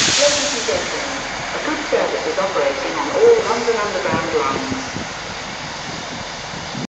Ladies and gentlemen, a good service is operating on all London Underground lines.